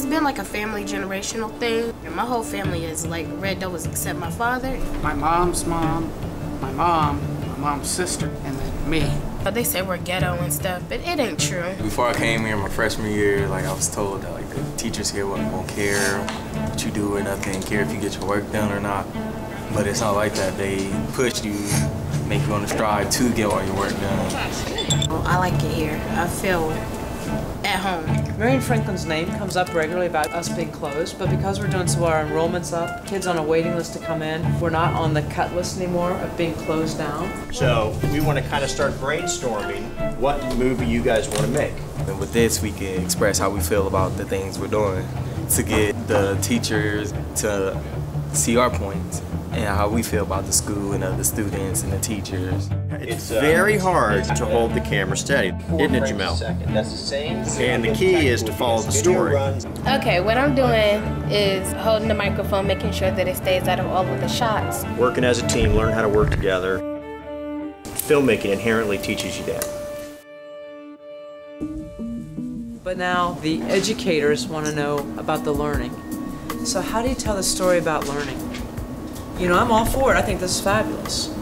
It's been like a family generational thing. And my whole family is like red devils except my father. My mom's mom, my mom, my mom's sister, and then me. But they say we're ghetto and stuff, but it ain't true. Before I came here my freshman year, like I was told that like the teachers here wasn't gonna care what you do or nothing, care if you get your work done or not. But it's not like that. They push you, make you on the stride to get all your work done. Well, I like it here. I feel at home. Marion Franklin's name comes up regularly about us being closed, but because we're doing so our enrollment's up, kids on a waiting list to come in, we're not on the cut list anymore of being closed down. So we want to kind of start brainstorming what movie you guys want to make. And with this, we can express how we feel about the things we're doing to get the teachers to see our points and how we feel about the school and the students and the teachers. It's uh, very hard to hold the camera steady, isn't it, Jamel? That's the same. And the key is to follow the story. Okay, what I'm doing is holding the microphone, making sure that it stays out of all of the shots. Working as a team, learn how to work together. Filmmaking inherently teaches you that. But now the educators want to know about the learning. So how do you tell the story about learning? You know, I'm all for it. I think this is fabulous.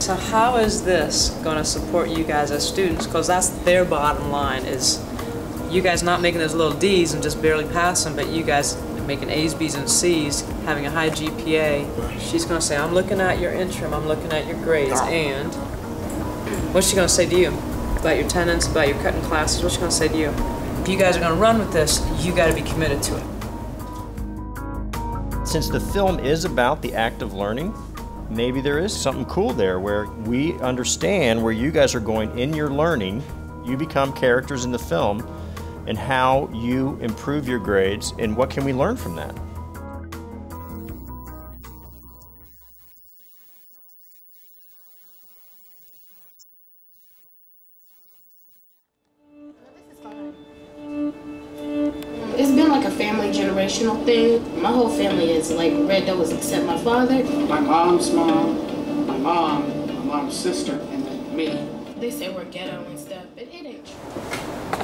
So how is this going to support you guys as students? Because that's their bottom line is you guys not making those little D's and just barely passing, but you guys making A's, B's, and C's, having a high GPA. She's going to say, I'm looking at your interim, I'm looking at your grades, and what's she going to say to you? About your attendance, about your cutting classes, what's she going to say to you? If you guys are going to run with this, you got to be committed to it. Since the film is about the act of learning, maybe there is something cool there where we understand where you guys are going in your learning. You become characters in the film and how you improve your grades and what can we learn from that. Family generational thing. My whole family is like red devils except my father. My mom's mom, my mom, my mom's sister, and then me. They say we're ghetto and stuff, but it ain't true.